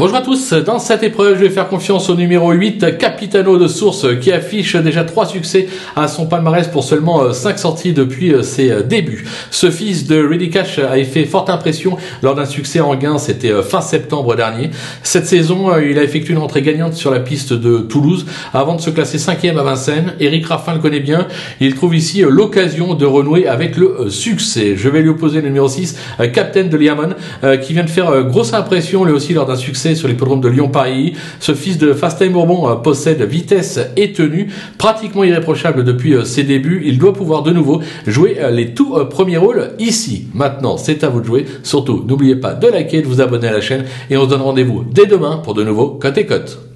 Bonjour à tous, dans cette épreuve je vais faire confiance au numéro 8, Capitano de Source, qui affiche déjà 3 succès à son palmarès pour seulement 5 sorties depuis ses débuts. Ce fils de Ready Cash a fait forte impression lors d'un succès en gain, c'était fin septembre dernier. Cette saison, il a effectué une entrée gagnante sur la piste de Toulouse avant de se classer 5e à Vincennes. Eric Raffin le connaît bien, il trouve ici l'occasion de renouer avec le succès. Je vais lui opposer le numéro 6, Captain de Liamon, qui vient de faire grosse impression lui aussi lors d'un succès sur l'hippodrome de Lyon-Paris. Ce fils de Fast Time Bourbon euh, possède vitesse et tenue, pratiquement irréprochable depuis euh, ses débuts. Il doit pouvoir de nouveau jouer euh, les tout premiers rôles ici. Maintenant, c'est à vous de jouer. Surtout, n'oubliez pas de liker, de vous abonner à la chaîne et on se donne rendez-vous dès demain pour de nouveaux et Côte.